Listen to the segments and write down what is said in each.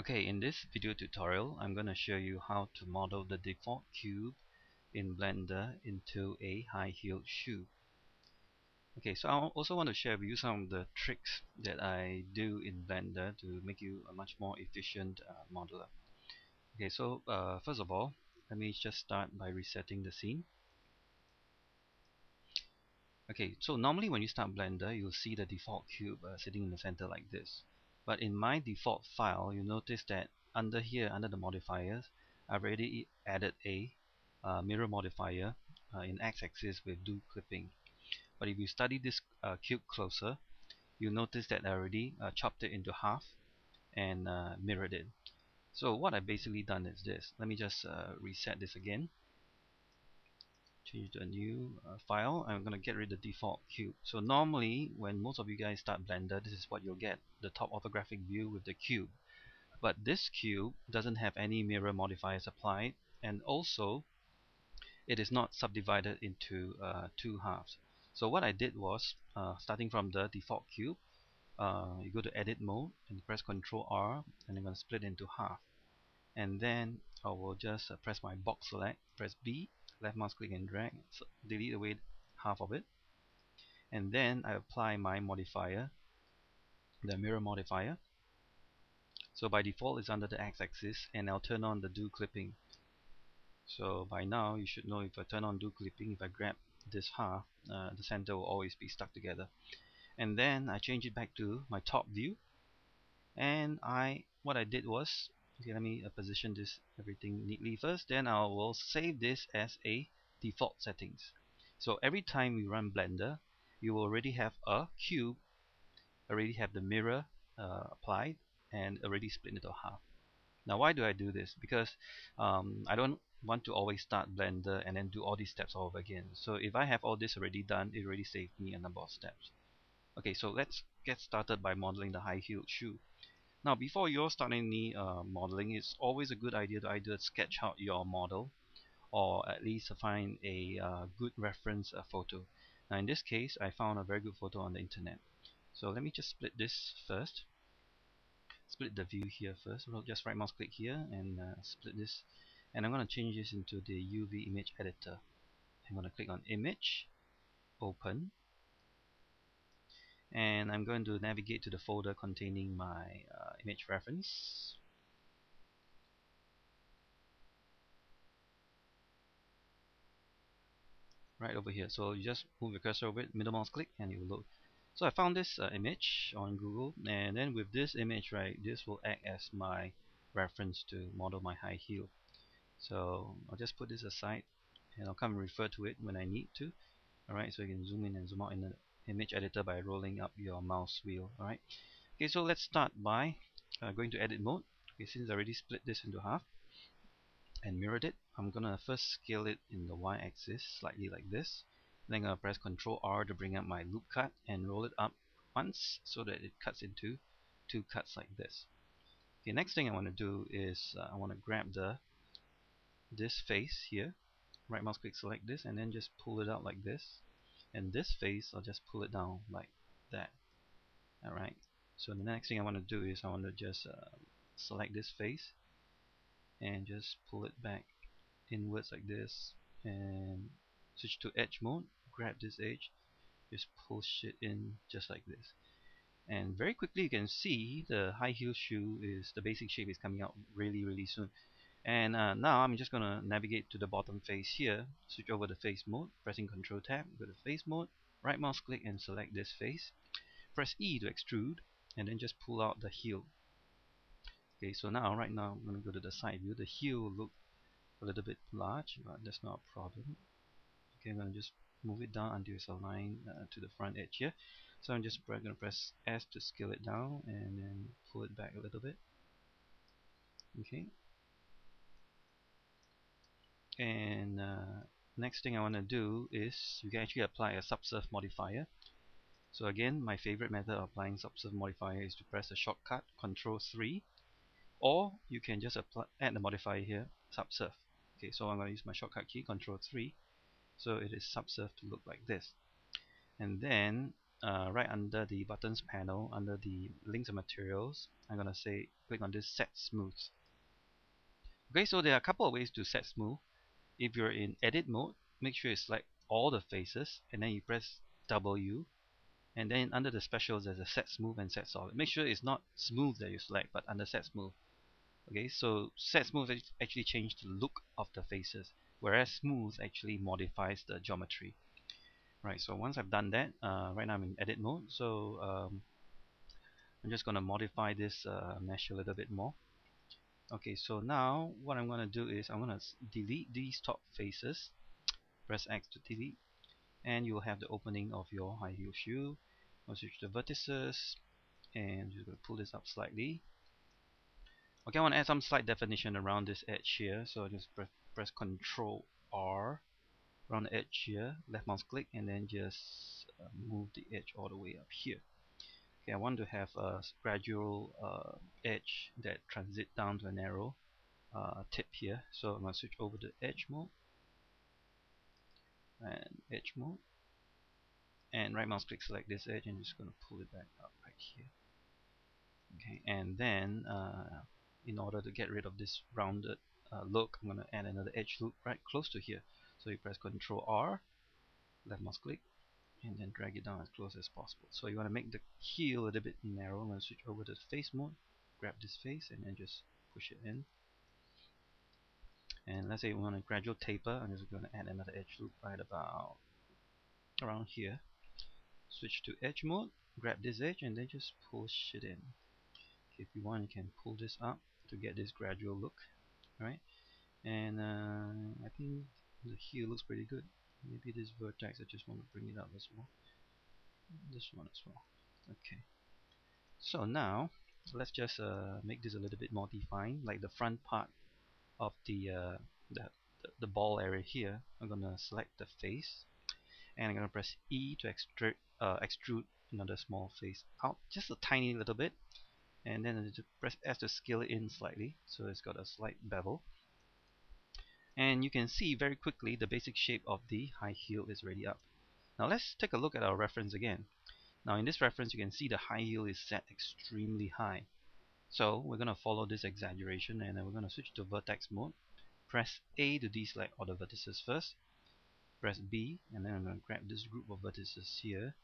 Okay, in this video tutorial, I'm going to show you how to model the default cube in Blender into a high-heeled shoe. Okay, so I also want to share with you some of the tricks that I do in Blender to make you a much more efficient uh, modeler. Okay, so uh, first of all, let me just start by resetting the scene. Okay, so normally when you start Blender, you'll see the default cube uh, sitting in the center like this. But in my default file, you notice that under here, under the modifiers, I've already added a uh, mirror modifier uh, in x-axis with do clipping. But if you study this uh, cube closer, you notice that I already uh, chopped it into half and uh, mirrored it. So what I've basically done is this. Let me just uh, reset this again change to a new uh, file I'm gonna get rid of the default cube so normally when most of you guys start blender this is what you'll get the top orthographic view with the cube. But this cube doesn't have any mirror modifiers applied and also it is not subdivided into uh, two halves. So what I did was uh, starting from the default cube uh, you go to edit mode and press ctrl R and I'm going to split into half. And then I will just uh, press my box select press B left mouse click and drag so delete away half of it. And then I apply my modifier the mirror modifier. So by default it's under the x-axis and I'll turn on the do clipping. So by now you should know if I turn on do clipping if I grab this half uh, the center will always be stuck together. And then I change it back to my top view. And I what I did was okay let me uh, position this everything neatly first then I will save this as a default settings. So every time we run blender you will already have a cube already have the mirror uh, applied and already split into half. Now why do I do this? Because um, I don't want to always start blender and then do all these steps all over again. So if I have all this already done it already saved me a number of steps. Okay so let's get started by modeling the high-heeled shoe now, before you're starting uh, modeling, it's always a good idea to either sketch out your model or at least find a uh, good reference uh, photo. Now, in this case, I found a very good photo on the internet. So let me just split this first. Split the view here first. We'll just right mouse click here and uh, split this. And I'm going to change this into the UV image editor. I'm going to click on image, open, and I'm going to navigate to the folder containing my uh, image reference. Right over here. So you just move your cursor over it middle mouse click and you load. So I found this uh, image on Google and then with this image right this will act as my reference to model my high heel. So I'll just put this aside and I'll come and refer to it when I need to. Alright so you can zoom in and zoom out in the image editor by rolling up your mouse wheel alright? Okay so let's start by uh, going to edit mode. Okay since I already split this into half and mirrored it I'm gonna first scale it in the y-axis slightly like this. Then I'm gonna press ctrl R to bring up my loop cut and roll it up once so that it cuts into two cuts like this. Okay next thing I want to do is uh, I want to grab the this face here. Right mouse click select this and then just pull it out like this and this face I'll just pull it down like that. Alright. So the next thing I want to do is I want to just uh, select this face and just pull it back inwards like this and switch to edge mode. Grab this edge. Just push it in just like this. And very quickly you can see the high heel shoe is the basic shape is coming out really really soon and uh, now I'm just gonna navigate to the bottom face here. Switch over the face mode pressing ctrl tab go to face mode right mouse click and select this face. Press E to extrude and then just pull out the heel. Okay so now right now I'm gonna go to the side view. The heel look a little bit large but that's not a problem. Okay I'm gonna just move it down until it's aligned uh, to the front edge here. So I'm just gonna press S to scale it down and then pull it back a little bit. Okay and uh, next thing I want to do is you can actually apply a subsurf modifier so again my favorite method of applying subsurf modifier is to press the shortcut control 3 or you can just apply, add the modifier here subsurf okay so I'm going to use my shortcut key control 3 so it is subsurf to look like this and then uh, right under the buttons panel, under the links and materials, I'm going to say click on this set smooth. Okay, so there are a couple of ways to set smooth. If you're in edit mode, make sure you select all the faces and then you press W and then under the specials there's a set smooth and set solid. Make sure it's not smooth that you select but under set smooth. Okay, so set smooth actually changes the look of the faces whereas smooth actually modifies the geometry. Right, so once I've done that, uh, right now I'm in edit mode, so um, I'm just going to modify this uh, mesh a little bit more. Okay, so now what I'm to do is I'm to delete these top faces, press X to delete, and you will have the opening of your high heel shoe. I'll switch the vertices, and going to pull this up slightly. Okay, I want to add some slight definition around this edge here, so I just press, press Control R around the edge here, left mouse click, and then just uh, move the edge all the way up here. Okay, I want to have a gradual uh, edge that transit down to a narrow uh, tip here. So I'm going to switch over to edge mode and edge mode and right mouse click select this edge and just going to pull it back up right here. Okay, and then uh, in order to get rid of this rounded uh, look, I'm going to add another edge loop right close to here. So you press Control R, left mouse click, and then drag it down as close as possible. So you want to make the heel a little bit narrow. I'm going to switch over to face mode, grab this face, and then just push it in. And let's say we want a gradual taper, I'm just going to add another edge loop right about around here. Switch to edge mode, grab this edge, and then just push it in. If you want, you can pull this up to get this gradual look. Alright, And uh, I think the heel looks pretty good maybe this vertex I just want to bring it up as well. This one as well. Okay. So now let's just uh, make this a little bit more defined. Like the front part of the, uh, the, the ball area here I'm gonna select the face and I'm gonna press E to extrude uh, extrude another small face out just a tiny little bit and then press S to scale it in slightly so it's got a slight bevel and you can see very quickly the basic shape of the high heel is ready up. Now let's take a look at our reference again. Now in this reference you can see the high heel is set extremely high. So we're going to follow this exaggeration and then we're going to switch to vertex mode. Press A to deselect all the vertices first. Press B and then I'm going to grab this group of vertices here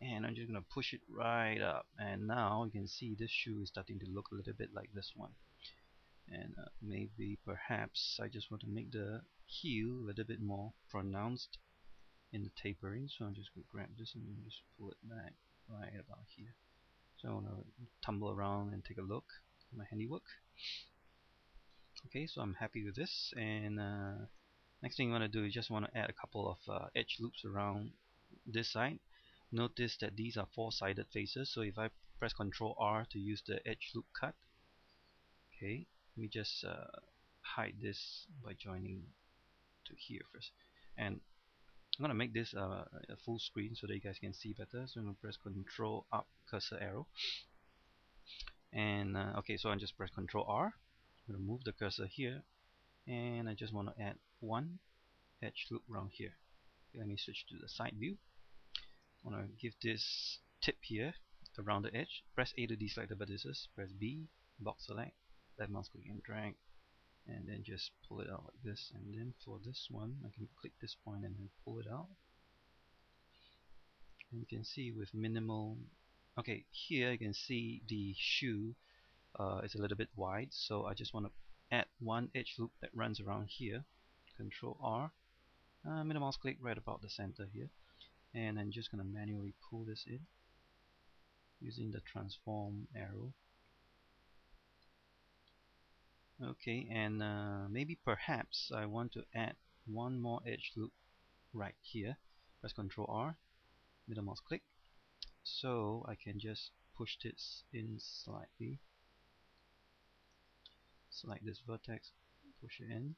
and I'm just going to push it right up and now you can see this shoe is starting to look a little bit like this one and uh, maybe perhaps I just want to make the heel a little bit more pronounced in the tapering. So I'm just going to grab this and just pull it back right about here. So I want to tumble around and take a look at my handiwork. Okay so I'm happy with this. And uh, next thing you want to do is just want to add a couple of uh, edge loops around this side. Notice that these are four-sided faces. So if I press ctrl R to use the edge loop cut okay me just uh, hide this by joining to here first. And I'm gonna make this uh, a full screen so that you guys can see better. So I'm gonna press control up cursor arrow. And uh, okay so I just press control R. I'm gonna move the cursor here. And I just want to add one edge loop around here. Okay, let me switch to the side view. I want to give this tip here around the edge. Press A to deselect the vertices. Press B box select left mouse click and drag and then just pull it out like this. And then for this one I can click this point and then pull it out. And you can see with minimal okay here you can see the shoe uh, is a little bit wide. So I just want to add one edge loop that runs around here. Control R. Uh, middle mouse click right about the center here. And I'm just gonna manually pull this in using the transform arrow okay and uh, maybe perhaps I want to add one more edge loop right here. Press ctrl R middle mouse click. So I can just push this in slightly. Select this vertex push it in.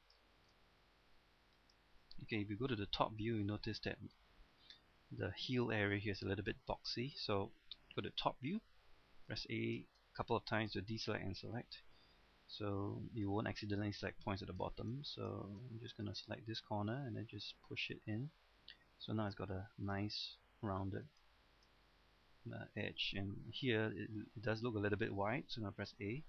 Okay if you go to the top view you notice that the heel area here is a little bit boxy. So go to top view press A a couple of times to deselect and select so you won't accidentally select points at the bottom. So I'm just gonna select this corner and then just push it in. So now it's got a nice rounded uh, edge. And here it, it, does look a little bit white so I'm to press A